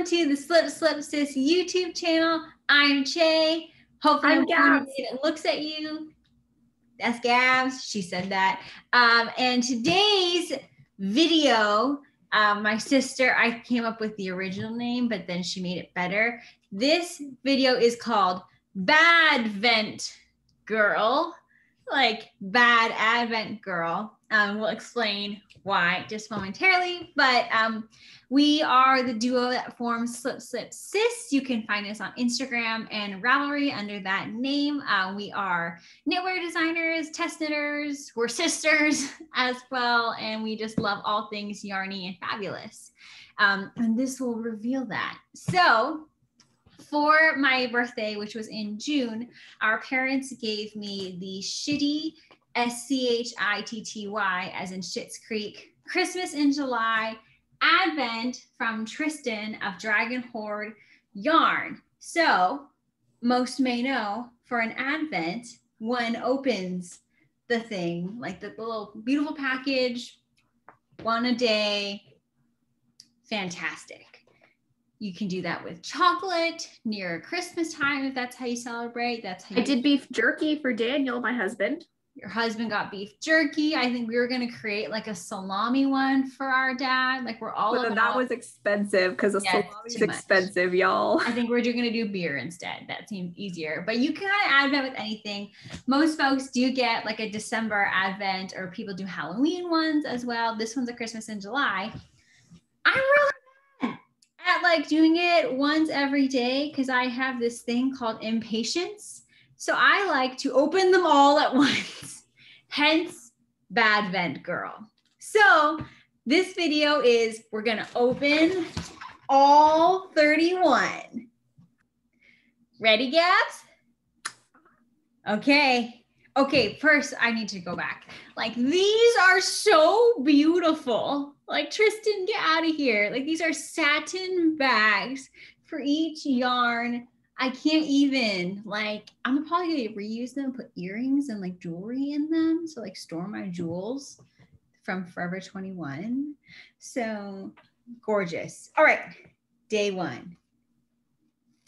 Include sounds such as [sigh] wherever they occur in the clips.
welcome to the Slip Slip Sis YouTube channel. I'm Che. Hopefully, I'm I'm Gabs. it looks at you. That's Gabs. She said that. Um, and today's video, um, my sister, I came up with the original name, but then she made it better. This video is called Bad Vent Girl, like Bad Advent Girl. Um, we'll explain why just momentarily, but um, we are the duo that forms Slip Slip Sis. You can find us on Instagram and Ravelry under that name. Uh, we are knitwear designers, test knitters, we're sisters [laughs] as well, and we just love all things yarny and fabulous. Um, and this will reveal that. So, for my birthday, which was in June, our parents gave me the shitty S C H I T T Y, as in Schitt's Creek, Christmas in July, Advent from Trysten of Dragon Hoard Yarn. So, most may know for an Advent, one opens the thing, like the little beautiful package, one a day. Fantastic. You can do that with chocolate near Christmas time if that's how you celebrate. That's how I did beef jerky for Daniel, my husband. Your husband got beef jerky. I think we were gonna create like a salami one for our dad. Like we're all about. that was expensive because the Yeah, too much. expensive, y'all. I think we're just gonna do beer instead. That seems easier. But you can kind of advent with anything. Most folks do get like a December advent, or people do Halloween ones as well. This one's a Christmas in July. I'm really at like doing it once every day because I have this thing called impatience. So I like to open them all at [laughs] once. Hence, bad vent girl. So this video is we're gonna open all 31. Ready, Gabs? Okay. Okay, first I need to go back. Like these are so beautiful. Like Trysten, get out of here. Like these are satin bags for each yarn. I can't even like I'm probably gonna reuse them, put earrings and like jewelry in them. So like store my jewels from Forever 21. So gorgeous. All right, day one.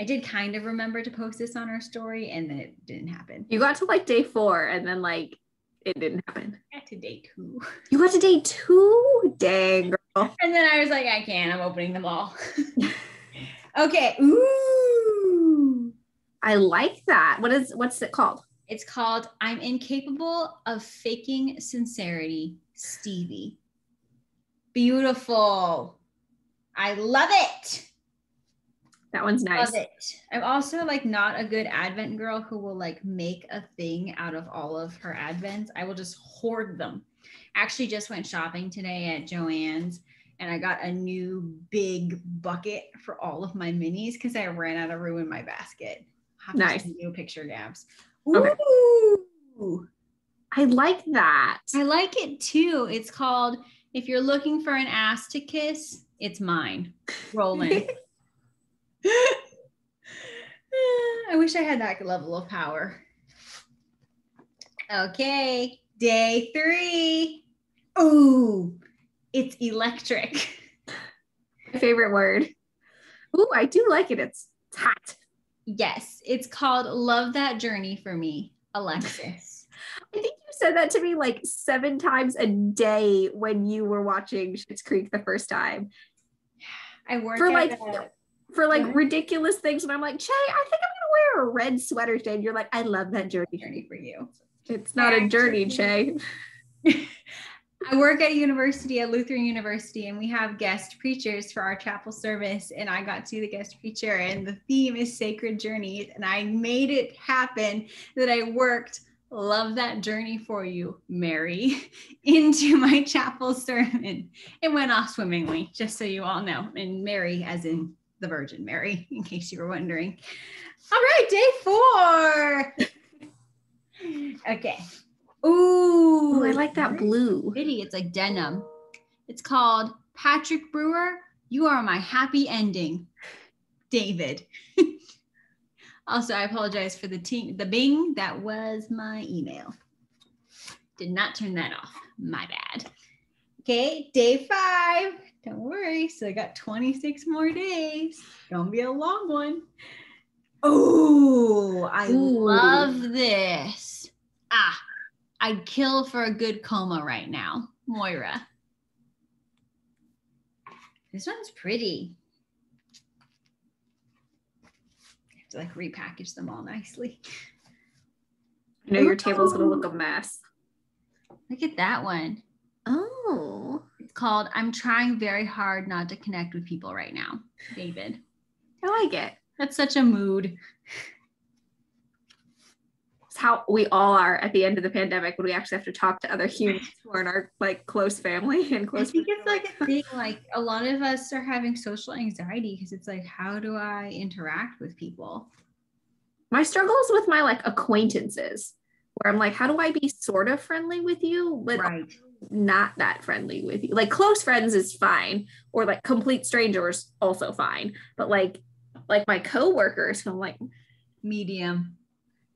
I did kind of remember to post this on our story and then it didn't happen. You got to like day four and then like it didn't happen. Got to day two. You got to day two? Dang, girl. And then I was like, I can't, I'm opening them all. [laughs] okay. Ooh. I like that. What is what's it called? It's called I'm Incapable of Faking Sincerity, Stevie. Beautiful. I love it. That one's nice. Love it. I'm also like not a good Advent girl who will like make a thing out of all of her Advents. I will just hoard them. Actually, just went shopping today at Joann's and I got a new big bucket for all of my minis because I ran out of room in my basket. Nice. you picture, Gabs. Okay. Ooh. I like that. I like it too. It's called If You're Looking for an Ass to Kiss, It's Mine. Rolling. [laughs] I wish I had that level of power. Okay, day three. Ooh, it's electric. My favorite word. Ooh, I do like it. It's, it's hot. Yes, it's called Love That Journey for Me, Alexis. [laughs] I think you said that to me like seven times a day when you were watching Schitt's Creek the first time. I work For like a- for like Mhm. ridiculous things, and I'm like, Che, I think I'm gonna wear a red sweater today. And you're like, I love that journey. journey for you. It's not a journey, Che. [laughs] I work at a university at Lutheran University, and we have guest preachers for our chapel service. And I got to the guest preacher, and the theme is sacred journeys. And I made it happen that I worked "Love That Journey for You, Mary" [laughs] into my chapel sermon. It went off swimmingly, just so you all know. And Mary, as in the Virgin Mary, [laughs] in case you were wondering. All right, day four. [laughs] okay. Ooh, Ooh, I like that blue. pretty. It's like denim. It's called Patrick Brewer. You are my happy ending, David. [laughs] also, I apologize for the ting- the bing. That was my email. Did not turn that off. My bad. Okay, day five. Don't worry. So I got 26 more days. Don't be a long one. Oh, I Ooh. love this. Ah, I'd kill for a good coma right now. Moira. This one's pretty. I have to like repackage them all nicely. I know your table's gonna look a mess. Look at that one. Oh, It's called I'm trying very hard not to connect with people right now. David. I like it. That's such a mood. It's how we all are at the end of the pandemic when we actually have to talk to other humans who are in our like close family [laughs] and close. I think it's like a thing, like a lot of us are having social anxiety because it's like, how do I interact with people? my struggle is with my like acquaintances where I'm like, how do I be sort of friendly with you, but Right. not that friendly with you? Like close friends is fine, or like complete strangers also fine. But like like my coworkers, who I'm like, Medium.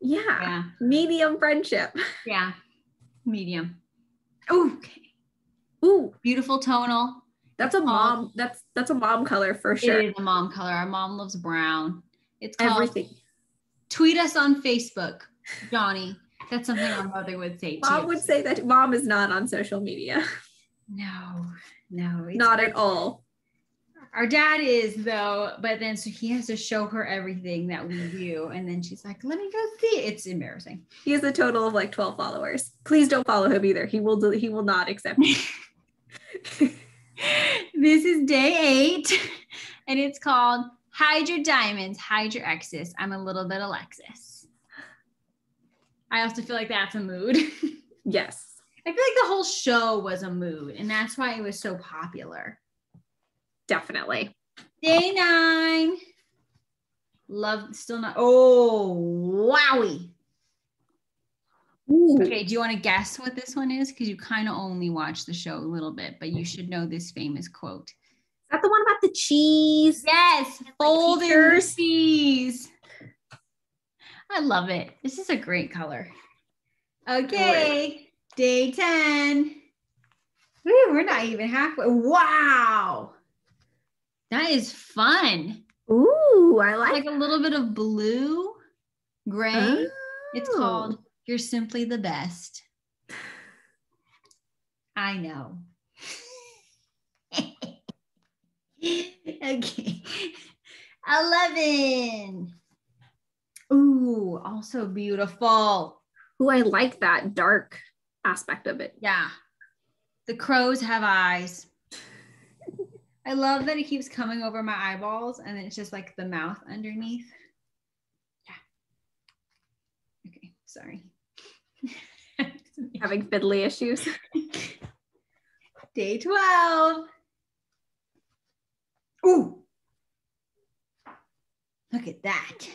Yeah, Yeah. medium friendship. Yeah. Medium. Okay. Ooh, Beautiful tonal. that's a mom. That's that's a mom color for sure. It is a mom color. Our mom loves brown. It's called Everything. tweet us on Facebook, Johnny. That's something our mother would say too. Mom would say that mom is not on social media. no, no, not at all. Our dad is though, but then so he has to show her everything that we do, and then she's like, "Let me go see." it." It's embarrassing. He has a total of like 12 followers. Please don't follow him either. He will he will not accept [laughs] [laughs] this is day eight, and it's called "Hide Your Diamonds, Hide Your Exes." I'm a little bit Alexis. I also feel like that's a mood. [laughs] yes. I feel like the whole show was a mood, and that's why it was so popular. Definitely. Day nine. Love still not. Oh, wowie. Ooh. Okay, do you want to guess what this one is? Because you kind of only watched the show a little bit, but you should know this famous quote. Is that the one about the cheese? Yes, fold in cheese. I love it. This is a great color. Okay, day 10. Woo, we're not even halfway. Wow. That is fun. Ooh, I like, Like a little bit of blue, gray. It's Oh. called You're Simply the Best. I know. [laughs] okay. 11. Ooh, also beautiful. Ooh, I like that dark aspect of it. Yeah. The crows have eyes. I love that it keeps coming over my eyeballs and then it's just like the mouth underneath. Yeah. Okay, sorry. [laughs] Having fiddly issues. Day 12. Ooh. Look at that.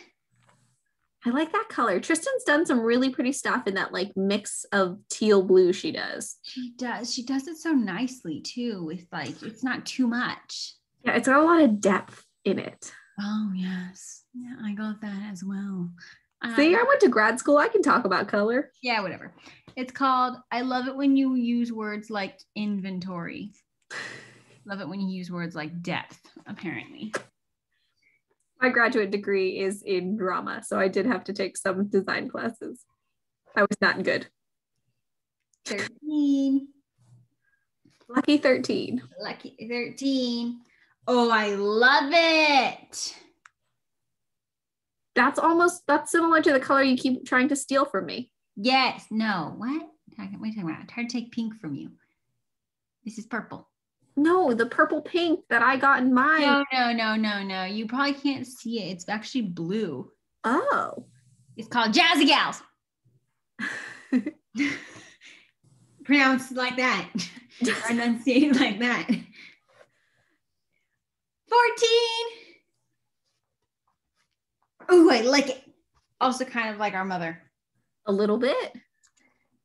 I like that color. Trysten's done some really pretty stuff in that like mix of teal blue she does. She does. She does it so nicely too, with like, it's not too much. Yeah, it's got a lot of depth in it. Oh, yes. Yeah, I got that as well. See, Um, I went to grad school. I can talk about color. yeah, whatever. It's called I love it when you use words like inventory. [laughs] Love it when you use words like depth, apparently. My graduate degree is in drama, so I did have to take some design classes. I was not good. 13. Lucky 13. Lucky 13. Oh, I love it. That's almost that's similar to the color you keep trying to steal from me. Yes. No. What? What are you talking about? I tried to take pink from you. This is purple. No, the purple pink that I got in mine. No, no, no, no, no. You probably can't see it. It's actually blue. Oh. It's called Jazzy Gals. [laughs] Pronounced like that. [laughs] enunciated like that. 14. Oh, I like it. Also, kind of like our mother. A little bit.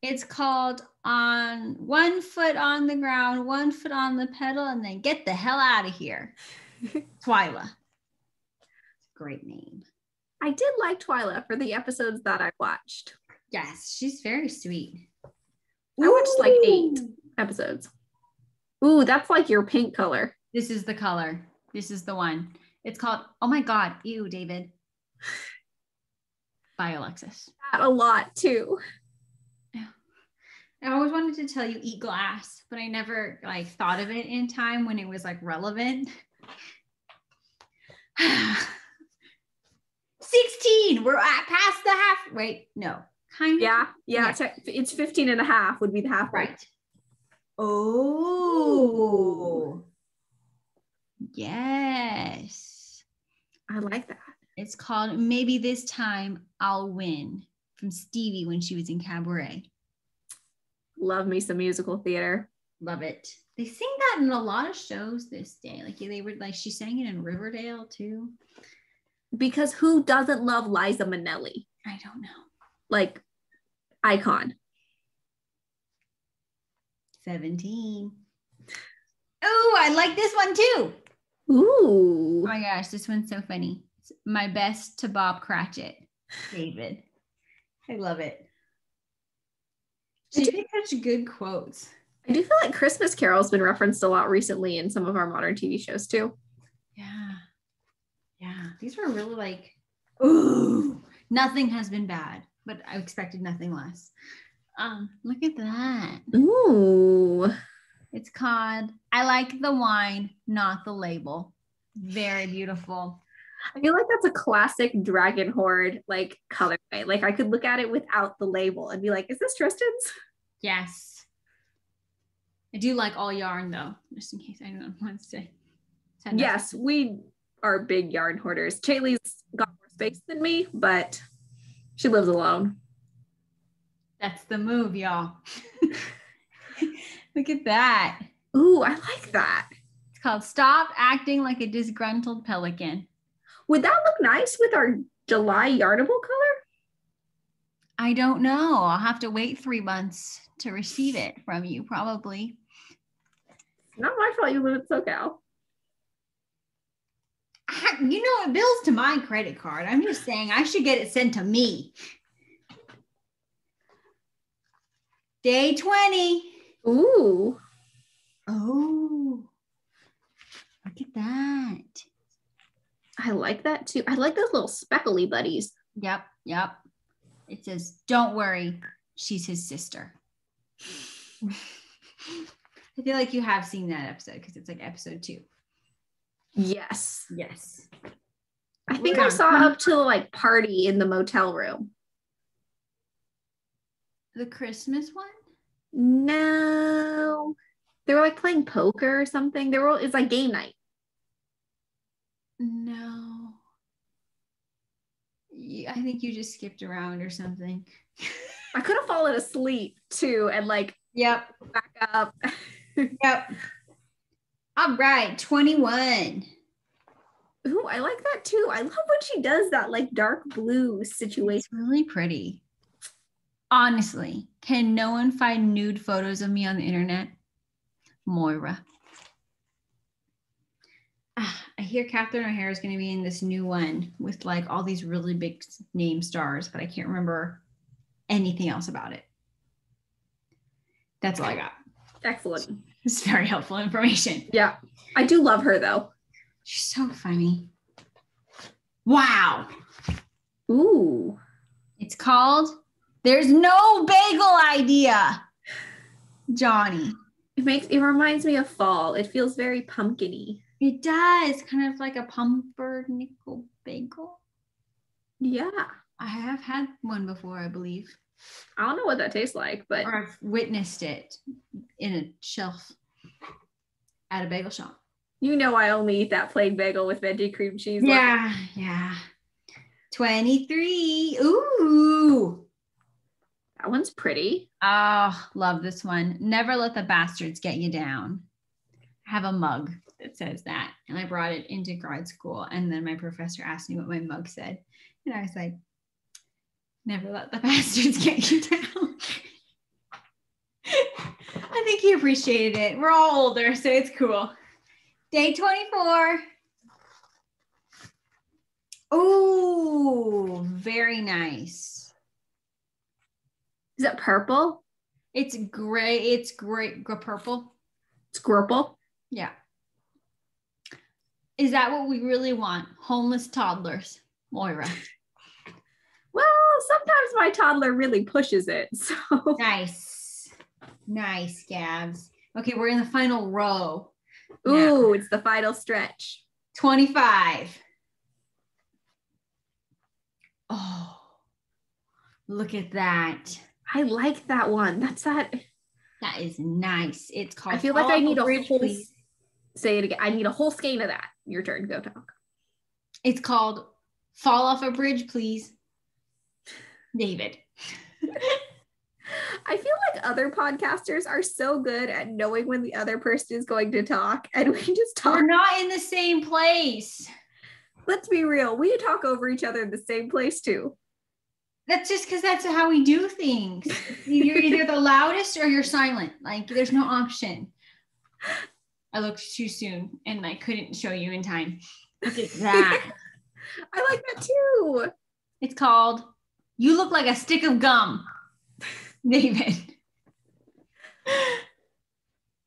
It's called on one foot on the ground, one foot on the pedal, and then get the hell out of here. [laughs] Twyla. Great name. I did like Twyla for the episodes that I watched. Yes, she's very sweet. I watched like eight episodes. Ooh, that's like your pink color. This is the color. This is the one. It's called, oh my God, ew, David. [laughs] By Alexis. That a lot too. I always wanted to tell you eat glass, but I never like thought of it in time when it was like relevant. [sighs] 16. We're at past the half. Wait, no. Kind of. Yeah, yeah. Yeah. It's, a- it's 15 and a half would be the half Right. Oh. Yes. I like that. It's called Maybe This Time I'll Win from Stevie when she was in Cabaret. Love me some musical theater. Love it. They sing that in a lot of shows this day. Like they were like she sang it in Riverdale too. Because who doesn't love Liza Minnelli? I don't know. Like icon. 17. Oh, I like this one too. Ooh. Oh my gosh, this one's so funny. It's my best to Bob Cratchit, David. I love it. She makes such good quotes. I do feel like Christmas Carol's been referenced a lot recently in some of our modern TV shows too. Yeah. Yeah. These were really like, ooh, nothing has been bad, but I expected nothing less. Um, look at that. Ooh. It's called I like the wine, not the label. Very beautiful. I feel like that's a classic Dragon Hoard like colorway. Like I could look at it without the label and be like, is this Trysten's? Yes. I do like all yarn though, just in case anyone wants to. Yes, we are big yarn hoarders. Chaylee's got more space than me, but she lives alone. That's the move, y'all. [laughs] Look at that. Ooh, I like that. It's called Stop Acting Like a Disgruntled Pelican. Would that look nice with our July yarnable color? I don't know. I'll have to wait three months to receive it from you, probably. Not my fault you live in SoCal. I- You know, it bills to my credit card. I'm just saying I should get it sent to me. Day 20. Ooh. Oh, look at that. I like that too. I like those little speckly buddies. Yep, yep. It says, Don't worry, she's his sister. [laughs] I feel like you have seen that episode because it's like episode two. Yes. Yes. I think We're I saw up to like party in the motel room. The Christmas one? No. They were like playing poker or something. They were it's like game night. No. I think you just skipped around or something. I could have fallen asleep too and like Yep. back up. [laughs] Yep. All right, 21. Ooh, I like that too. I love when she does that like dark blue situation. It's really pretty. Honestly, can no one find nude photos of me on the internet? Moira. Ah, I hear Catherine O'Hara is going to be in this new one with like all these really big name stars, but I can't remember anything else about it. That's all I got. Excellent. [laughs] It's very helpful information. Yeah. I do love her though. She's so funny. Wow. Ooh. It's called There's No Bagel Idea. Johnny. It makes it reminds me of fall. It feels very pumpkiny. It does, kind of like a pumpernickel bagel. Yeah. I have had one before, I believe, I don't know what that tastes like, but or I've witnessed it in a shelf at a bagel shop. you know I only eat that plain bagel with veggie cream cheese. like- Yeah, yeah. 23. Ooh. that one's pretty. Oh, love this one. Never let the bastards get you down. Have a mug that says that. And I brought it into grad school. And then my professor asked me what my mug said. And I was like, never let the [laughs] bastards get you down. [laughs] I think he appreciated it. We're all older, so it's cool. Day 24. Oh, very nice. Is it purple? It's gray. It's gray, Gr- purple. It's purple. Yeah. Is that what we really want? Homeless toddlers, Moira. Well, sometimes my toddler really pushes it. [laughs] So Nice. Nice, Gabs. Okay, we're in the final row. Ooh, it's the final stretch. 25. Oh, look at that. I like that one. That's that. That is nice. It's called I feel like I need a whole Please. say it again. I need a whole skein of that. Your turn. Go talk. It's called Fall Off a Bridge, Please. David. [laughs] I feel like other podcasters are so good at knowing when the other person is going to talk, and we just talk. We're not in the same place. Let's be real. We talk over each other in the same place too. That's just because that's how we do things. You're either the [laughs] loudest or you're silent. Like there's no option. I looked too soon and I couldn't show you in time. Look at [laughs] that. I like that too. it's called You Look Like a Stick of Gum, [laughs] David.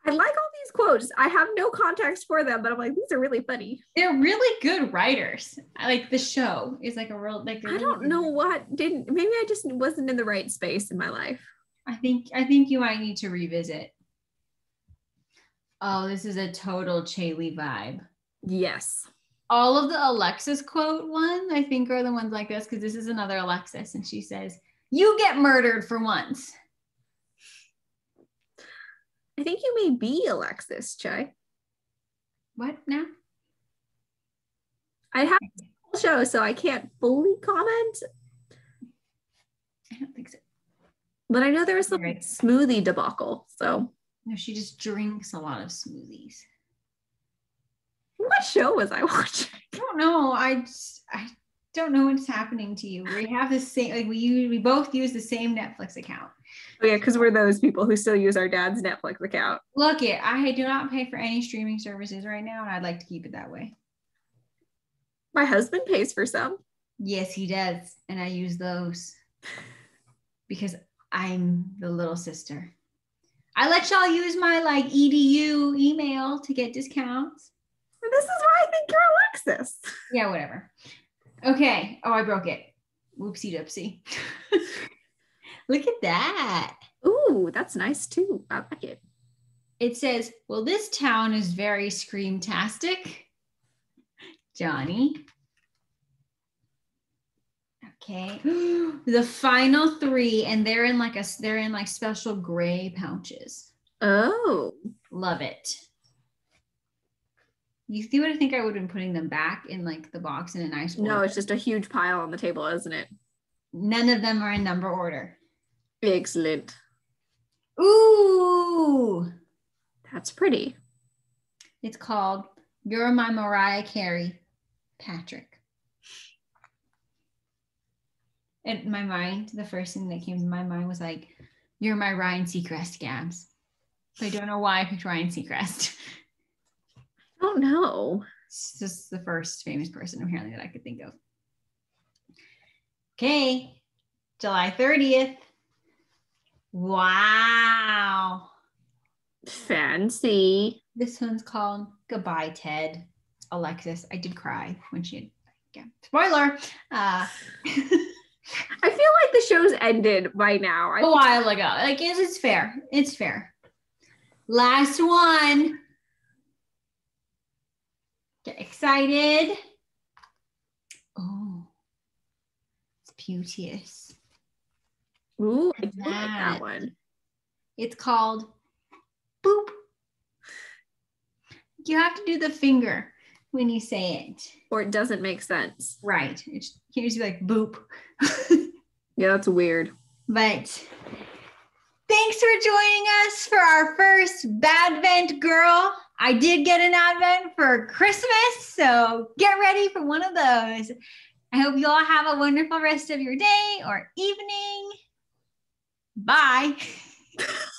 I like all these quotes. I have no context for them, but I'm like, these are really funny. They're really good writers. I like the show is like a real like I don't know what didn't maybe I just wasn't in the right space in my life. I think I think you might need to revisit. Oh, this is a total Chaley vibe. Yes. all of the Alexis quote ones, I think, are the ones like this because this is another Alexis, and she says, "You get murdered for once." I think you may be Alexis, Chai. What now? I have whole show, so I can't fully comment, I don't think so. but I know there was some Right. smoothie debacle. So No, she just drinks a lot of smoothies. what show was I [laughs] watching? I don't know. I just, I don't know what's happening to you. We have the same, like we use, we both use the same Netflix account. Oh yeah, because we're those people who still use our dad's Netflix account. Look, it. I do not pay for any streaming services right now, and I'd like to keep it that way. My husband pays for some. Yes, he does. And I use those [sighs] because I'm the little sister. I let y'all use my like edu email to get discounts. This is why I think you're Alexis. Yeah, whatever. Okay. Oh, I broke it. Whoopsie doopsie. [laughs] Look at that. Ooh, that's nice too. I like it. It says, Well, this town is very screamtastic. Johnny. Okay. the final three, and they're in like a they're in like special gray pouches. Oh, Love it. You see what I think I would have been putting them back in like the box in a nice order. no, it's just a huge pile on the table, isn't it? none of them are in number order. Excellent. Ooh. That's pretty. It's called You're My Mariah Carey, Patrick. In my mind, the first thing that came to my mind was like, You're my Ryan Seacrest, Gabs. I don't know why I picked Ryan Seacrest. I don't know. It's just the first famous person apparently that I could think of. Okay, July 30th. Wow. Fancy. This one's called Goodbye, Ted. Alexis. I did cry when she had, yeah. Spoiler. Uh, [laughs] I feel like the show's ended by now. I a while ago. Like, it's, it's fair. It's fair. Last one. Get excited. Oh, it's beauteous. Ooh, I do like That. that one. It's called Boop. You have to do the finger when you say it. Or it doesn't make sense. Right. It's, you just be like boop. [laughs] Yeah, that's weird. but thanks for joining us for our first Badvent girl. I did get an advent for Christmas, so get ready for one of those. I hope you all have a wonderful rest of your day or evening. Bye. [laughs]